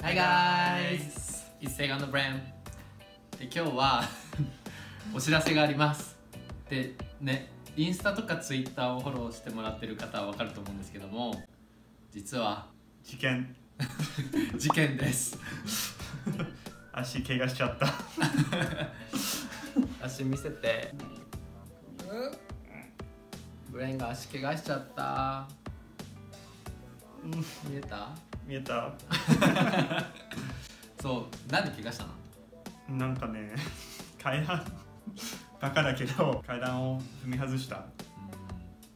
Hi guys! It's Segan の Brand で今日は お知らせがあります。でねインスタとかツイッターをフォローしてもらってる方は分かると思うんですけども実は事件。事件です。足怪我しちゃった。足見せて。ブレンが足怪我しちゃったうん見えた？見えた。そうなんで怪我したの？なんかね階段バカだけど階段を踏み外した。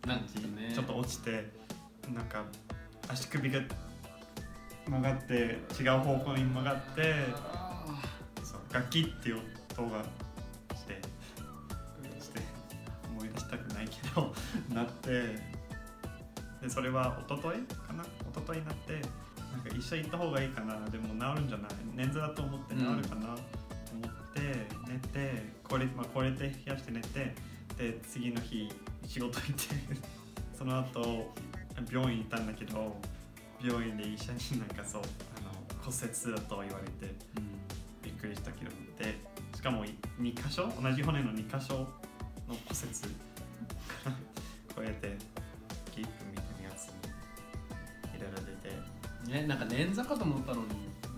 うん。なんかね。ちょっと落ちてなんか足首が曲がって違う方向に曲がってあそうガキっていう音がしてして思い出したくないけどなってでそれは一昨日かな？一昨日になってなんか医者行った方がいいかな？でも治るんじゃない？捻挫だと思って治るかな？と思って寝てこれ,、まあ、これで冷やして寝てで次の日仕事行って その後病院行ったんだけど病院で医者になんかそうあの骨折だと言われてーうん。びっくりしたけどでしかも2箇所？同じ骨の2箇所の骨折ねなんか捻挫かと思ったのに。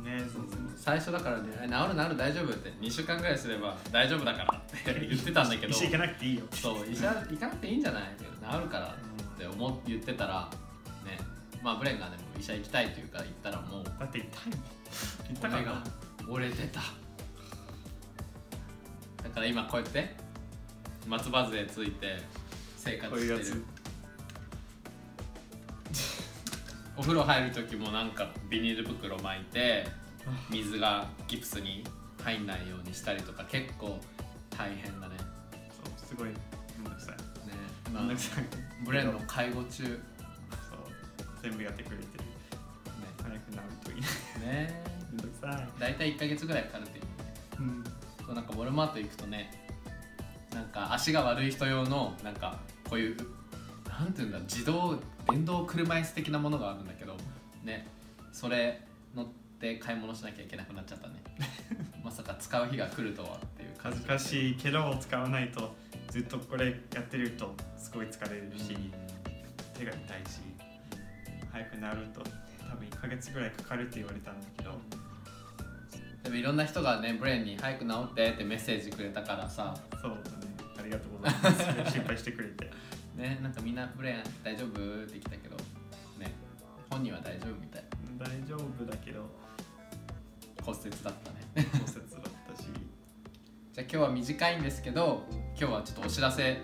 ねそうそう最初だからね「治る治る大丈夫」って。2週間ぐらいすれば大丈夫だからって言ってたんだけど。医者行かなくていいよ。そう医者行かなくていいんじゃない？治るからって思っ言ってたらねまあブレンがでも医者行きたいっていうから行ったらもうだって痛いもん。痛か骨が折れてた。だから今こうやって松葉杖ついて生活してるお風呂入る時もなんかビニール袋巻いて 水がギプスに入んないようにしたりとか結構大変だね。そうすごいめんどくさい。ねまあめんどくさい。ブレンの介護中。ねそう全部やってくれてる。早くなるといいね。ね。めんどくさい。大体1ヶ月ぐらいかかるっていう。うん。そうなんかウォルマート行くとねなんか足が悪い人用のなんかこういうなんていうんだ自動電動車椅子的なものがあるんだけどねそれ乗って買い物しなきゃいけなくなっちゃったね。まさか使う日が来るとはっていう感じ。恥ずかしいけど使わないとずっとこれやってるとすごい疲れるし、手が痛いし早くなると多分1ヶ月ぐらいかかるって言われたんだけど。でもいろんな人がねブレンに「早く治って」ってメッセージくれたからさ。そうだね。ありがとうございます。心配してくれて ねなんかみんな「ブレン大丈夫?」って言ってたけどね本人は大丈夫みたい。大丈夫だけど骨折だったね。骨折だったし。じゃあ今日は短いんですけど今日はちょっとお知らせ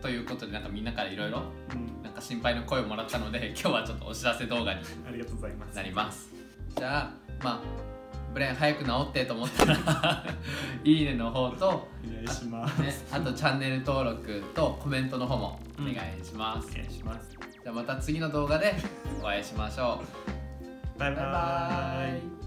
ということでなんかみんなからいろいろうん。なんか心配の声をもらったので今日はちょっとお知らせ動画にありがとうございます。なります。じゃあまあブレン早く治ってと思ったら いいねの方と、お願いします、ね、あとチャンネル登録とコメントの方もお願いします、お願いします。じゃあまた次の動画でお会いしましょう。バイババイバイイ